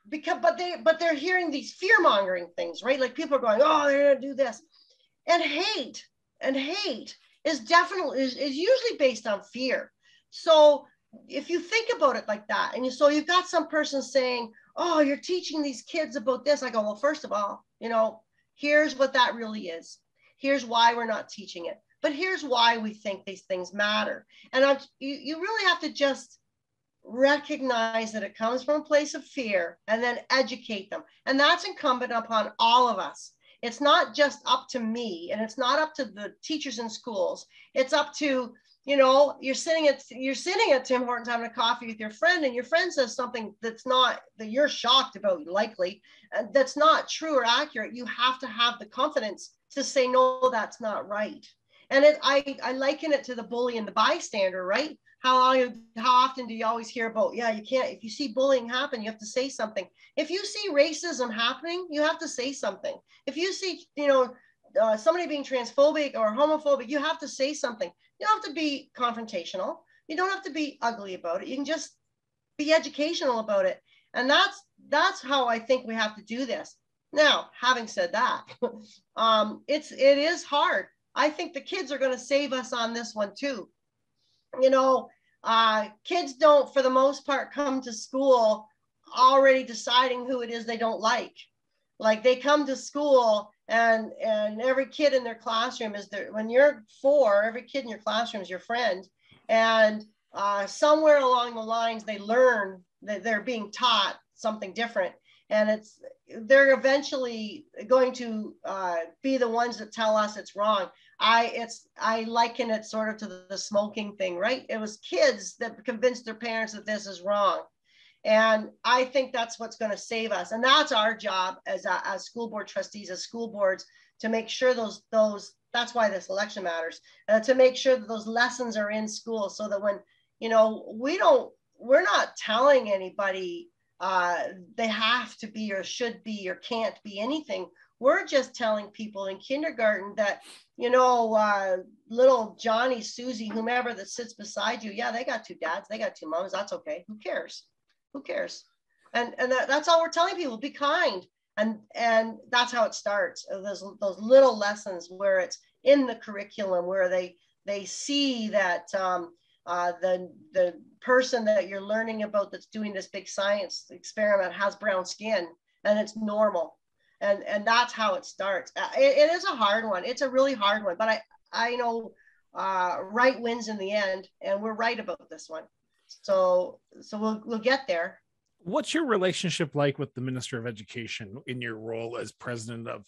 because but they but they're hearing these fear mongering things right? Like people are going oh they're gonna do this. And hate and hate is definitely is, is usually based on fear. So if you think about it like that and you, so you've got some person saying oh you're teaching these kids about this i go well first of all you know here's what that really is. Here's why we're not teaching it. But here's why we think these things matter. And I'm, you, you really have to just recognize that it comes from a place of fear and then educate them. And that's incumbent upon all of us. It's not just up to me and it's not up to the teachers in schools. It's up to, you know, you're sitting at you're sitting at Tim Hortons having a coffee with your friend and your friend says something that's not that you're shocked about likely and that's not true or accurate. You have to have the confidence to say no that's not right. And it I I liken it to the bully and the bystander, right? How long how often do you always hear about yeah you can't if you see bullying happen you have to say something. If you see racism happening you have to say something. If you see you know uh, somebody being transphobic or homophobic you have to say something. You don't have to be confrontational. You don't have to be ugly about it. You can just be educational about it. And that's that's how i think we have to do this. Now having said that um, it's it is hard. I think the kids are going to save us on this one too you know, uh, kids don't, for the most part, come to school already deciding who it is they don't like. Like they come to school and and every kid in their classroom is there. When you're four, every kid in your classroom is your friend, and uh, somewhere along the lines they learn that they're being taught something different, and it's they're eventually going to uh, be the ones that tell us it's wrong. I it's I liken it sort of to the, the smoking thing, right? It was kids that convinced their parents that this is wrong. And I think that's what's going to save us. And that's our job as, as school board trustees, as school boards, to make sure those, those that's why this election matters uh, to make sure that those lessons are in school so that when you know we don't we're not telling anybody uh, they have to be or should be or can't be anything we're just telling people in kindergarten that you know uh, little johnny susie whomever that sits beside you yeah they got two dads they got two moms that's okay. Who cares? Who cares? And and that, that's all we're telling people be kind. And and that's how it starts those those little lessons where it's in the curriculum where they they see that um, uh, the the person that you're learning about that's doing this big science experiment has brown skin and it's normal and and that's how it starts. Uh, it, it is a hard one. It's a really hard one but i i know uh, right wins in the end and we're right about this one. So so we'll we'll get there. What's your relationship like with the minister of education in your role as president of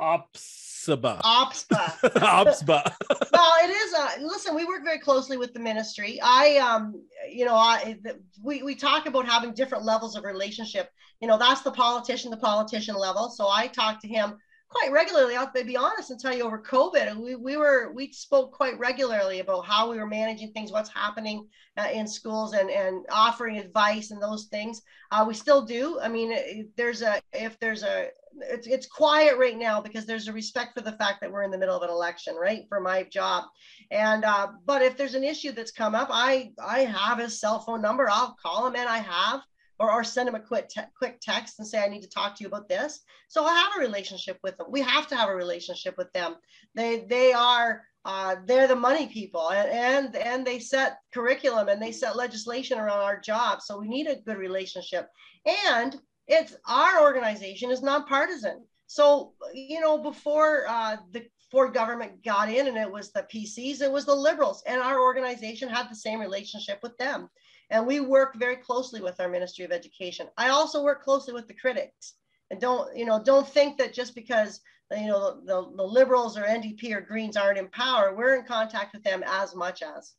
OPSBA. OPSBA. OPSBA. well, it is. Uh, listen, we work very closely with the ministry. I, um, you know, I, we, we talk about having different levels of relationship. You know, that's the politician, the politician level. So I talk to him quite regularly. I'll be honest and tell you over COVID, we, we were, we spoke quite regularly about how we were managing things, what's happening uh, in schools and, and offering advice and those things. Uh, we still do. I mean, there's a, if there's a, it's, it's quiet right now because there's a respect for the fact that we're in the middle of an election, right? For my job. And, uh, but if there's an issue that's come up, I, I have his cell phone number. I'll call him and I have, or, or send him a quick, te- quick text and say, I need to talk to you about this. So I have a relationship with them. We have to have a relationship with them. They, they are, uh, they're the money people and, and and they set curriculum and they set legislation around our job so we need a good relationship and it's our organization is nonpartisan. So, you know, before uh, the Ford government got in and it was the PCs, it was the liberals, and our organization had the same relationship with them. And we work very closely with our Ministry of Education. I also work closely with the critics. And don't, you know, don't think that just because you know the, the liberals or NDP or Greens aren't in power, we're in contact with them as much as.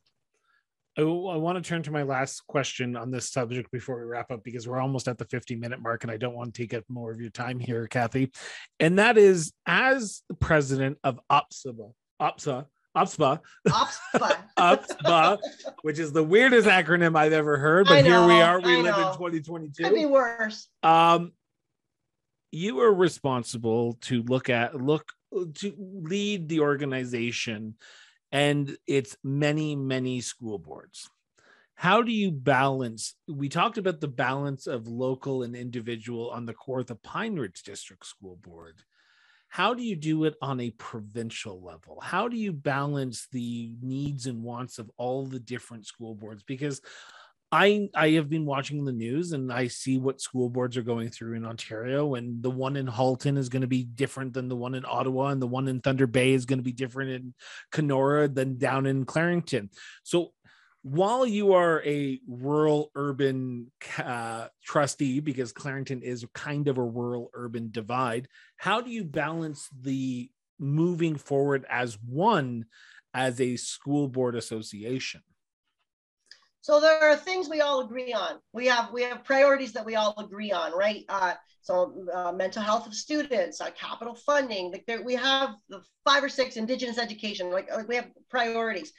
I, I want to turn to my last question on this subject before we wrap up because we're almost at the 50 minute mark and I don't want to take up more of your time here, Cathy. And that is as the president of OPSBA, OPSA, OPSBA, OPSBA, OPSBA, which is the weirdest acronym I've ever heard, but know, here we are. We I live know. in 2022. Could be worse. Um, you are responsible to look at look to lead the organization and it's many, many school boards. How do you balance? We talked about the balance of local and individual on the Kawartha Pine Ridge District School Board. How do you do it on a provincial level? How do you balance the needs and wants of all the different school boards? Because I I have been watching the news and I see what school boards are going through in Ontario and the one in Halton is going to be different than the one in Ottawa and the one in Thunder Bay is going to be different in Kenora than down in Clarington. So while you are a rural urban uh, trustee because Clarington is kind of a rural urban divide, how do you balance the moving forward as one as a school board association? So there are things we all agree on. We have we have priorities that we all agree on, right? Uh, so uh, mental health of students, uh, capital funding. Like there, we have the five or six Indigenous education. Like, like we have priorities.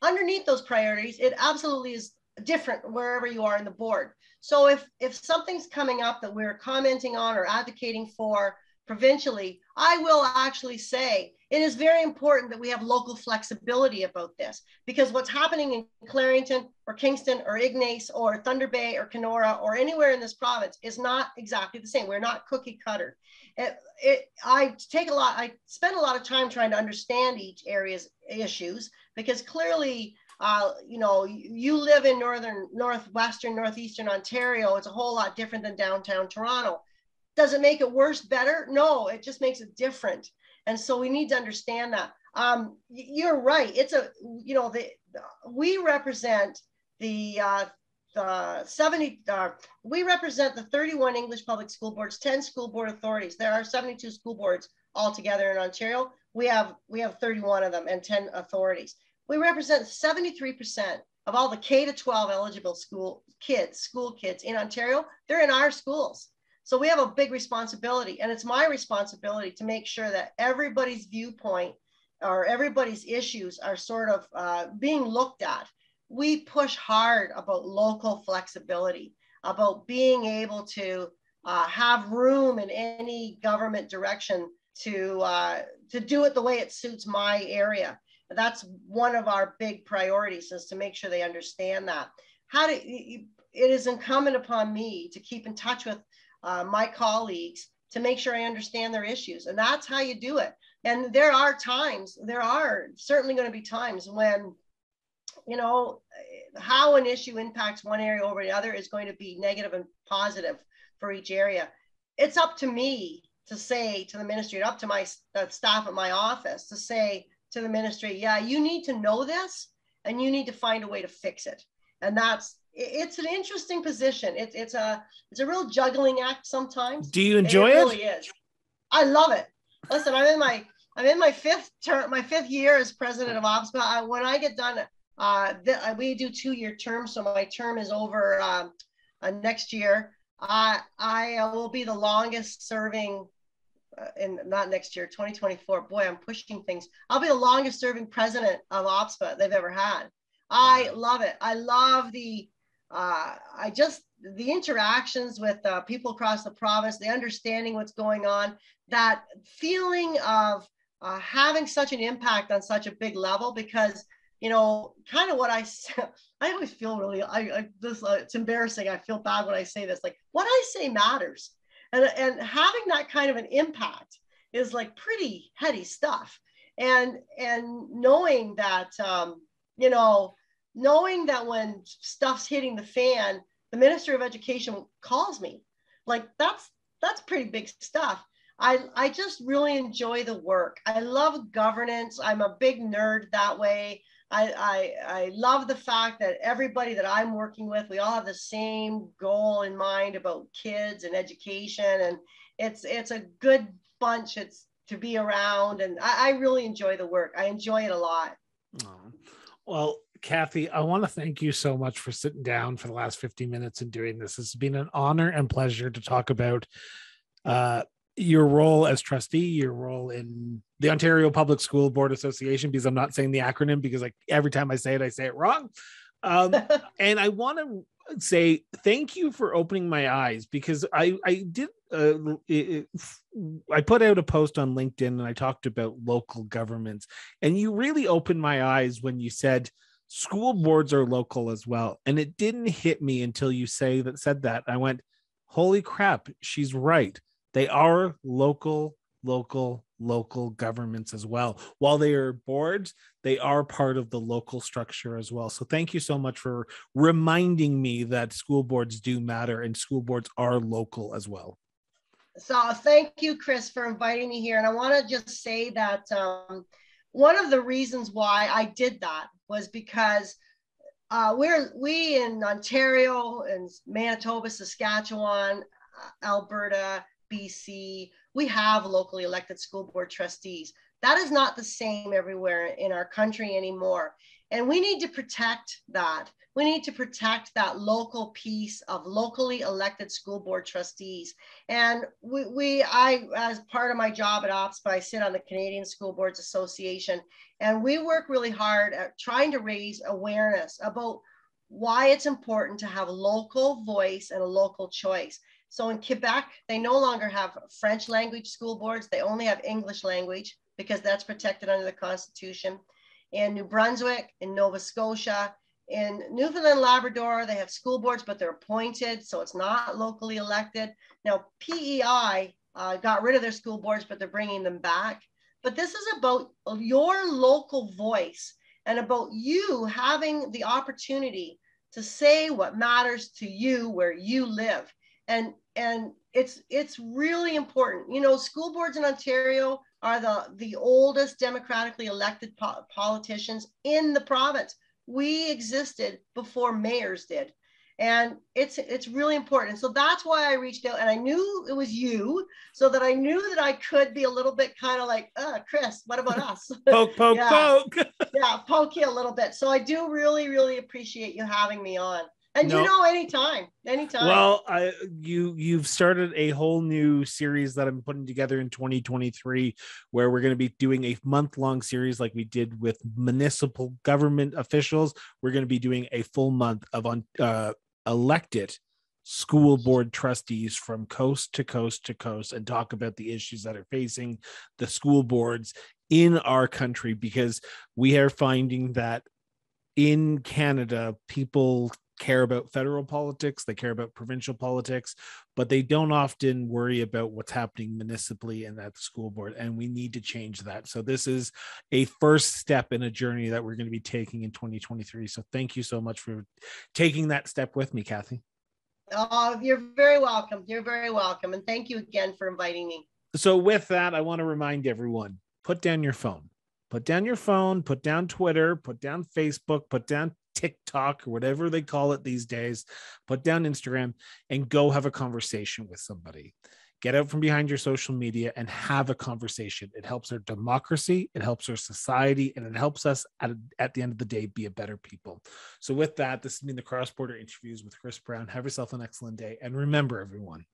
Underneath those priorities, it absolutely is different wherever you are in the board. So if if something's coming up that we're commenting on or advocating for provincially, I will actually say it is very important that we have local flexibility about this because what's happening in Clarington or Kingston or Ignace or Thunder Bay or Kenora or anywhere in this province is not exactly the same. We're not cookie cutter. It, it, I take a lot, I spend a lot of time trying to understand each area's issues because clearly uh, you know, you live in northern, northwestern, northeastern Ontario. It's a whole lot different than downtown Toronto. Does it make it worse, better? No, it just makes it different. And so we need to understand that. Um, you're right. It's a, you know, the, we represent the, uh, the 70, uh, we represent the 31 English public school boards, 10 school board authorities. There are 72 school boards altogether in Ontario. We have, we have 31 of them and 10 authorities. We represent 73% of all the K to 12 eligible school kids, school kids in Ontario. They're in our schools. So we have a big responsibility, and it's my responsibility to make sure that everybody's viewpoint or everybody's issues are sort of uh, being looked at, we push hard about local flexibility, about being able to uh, have room in any government direction to uh, to do it the way it suits my area. That's one of our big priorities is to make sure they understand that. How do it is incumbent upon me to keep in touch with uh, my colleagues to make sure I understand their issues, and that's how you do it. And there are times, there are certainly going to be times when, you know, how an issue impacts one area over the other is going to be negative and positive for each area. It's up to me to say to the ministry, up to my staff at my office to say to the ministry, yeah, you need to know this and you need to find a way to fix it. And that's it's an interesting position. It's it's a it's a real juggling act sometimes. Do you enjoy it? It really is. I love it. Listen, I'm in my I'm in my fifth term, my fifth year as president of OPSBA. I, when I get done, uh, uh, we do two year terms, so my term is over um, uh, next year. I I will be the longest serving uh, in not next year, 2024. Boy, I'm pushing things. I'll be the longest serving president of OPSBA they've ever had. I love it. I love the, uh, I just, the interactions with uh, people across the province, the understanding what's going on, that feeling of uh, having such an impact on such a big level because you know, kind of what I I always feel really I, I this uh, it's embarrassing. I feel bad when I say this. Like what I say matters, and and having that kind of an impact is like pretty heady stuff. And and knowing that um, you know, knowing that when stuff's hitting the fan, the Minister of Education calls me. Like that's that's pretty big stuff. I, I just really enjoy the work. I love governance. I'm a big nerd that way. I, I, I love the fact that everybody that I'm working with, we all have the same goal in mind about kids and education. And it's, it's a good bunch it's to be around. And I, I really enjoy the work. I enjoy it a lot. Well, Cathy, I want to thank you so much for sitting down for the last 50 minutes and doing this. It's been an honor and pleasure to talk about uh, your role as trustee, your role in the Ontario Public School Board Association, because I'm not saying the acronym because like every time I say it, I say it wrong. Um, and I want to say thank you for opening my eyes because I I did uh, it, I put out a post on LinkedIn and I talked about local governments and you really opened my eyes when you said school boards are local as well and it didn't hit me until you say that said that I went holy crap she's right they are local, local, local governments as well. While they are boards, they are part of the local structure as well. So thank you so much for reminding me that school boards do matter and school boards are local as well. So thank you, Chris, for inviting me here. And I want to just say that um, one of the reasons why I did that was because uh, we're we in Ontario and Manitoba, Saskatchewan, uh, Alberta, BC, we have locally elected school board trustees. That is not the same everywhere in our country anymore. And we need to protect that. We need to protect that local piece of locally elected school board trustees. And we, we I, as part of my job at OPSBA, I sit on the Canadian School Boards Association, and we work really hard at trying to raise awareness about why it's important to have a local voice and a local choice. So in Quebec, they no longer have French language school boards. They only have English language because that's protected under the Constitution. In New Brunswick, in Nova Scotia, in Newfoundland Labrador, they have school boards, but they're appointed, so it's not locally elected. Now, PEI uh, got rid of their school boards, but they're bringing them back. But this is about your local voice and about you having the opportunity to say what matters to you where you live and and it's it's really important you know school boards in ontario are the the oldest democratically elected po- politicians in the province. We existed before mayors did. And it's it's really important. So that's why i reached out and i knew it was you so that i knew that i could be a little bit kind of like uh chris what about us? Poke poke yeah. poke. Yeah poke you a little bit. So i do really really appreciate you having me on And no. you know, anytime, anytime. Well, I you you've started a whole new series that I'm putting together in 2023, where we're going to be doing a month long series like we did with municipal government officials. We're going to be doing a full month of on uh, elected school board trustees from coast to coast to coast and talk about the issues that are facing the school boards in our country because we are finding that in Canada, people care about federal politics, they care about provincial politics, but they don't often worry about what's happening municipally and at the school board. And we need to change that. So, this is a first step in a journey that we're going to be taking in 2023. So, thank you so much for taking that step with me, Cathy. Oh, you're very welcome. You're very welcome. And thank you again for inviting me. So, with that, I want to remind everyone put down your phone. Put down your phone, put down Twitter, put down Facebook, put down TikTok or whatever they call it these days, put down Instagram and go have a conversation with somebody. Get out from behind your social media and have a conversation. It helps our democracy, it helps our society, and it helps us at, at the end of the day be a better people. So, with that, this has been the Cross Border Interviews with Chris Brown. Have yourself an excellent day. And remember, everyone,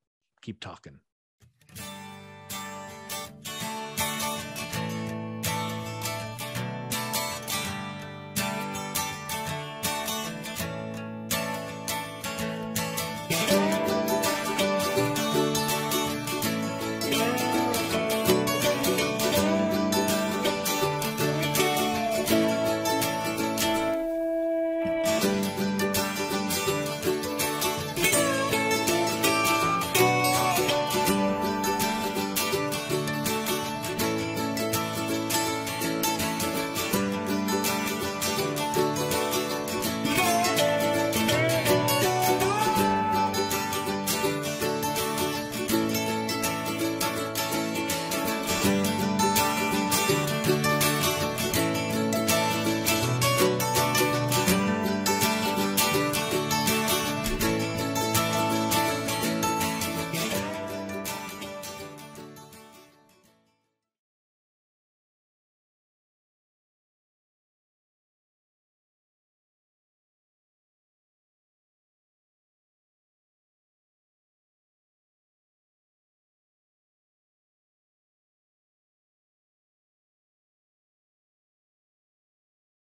keep talking.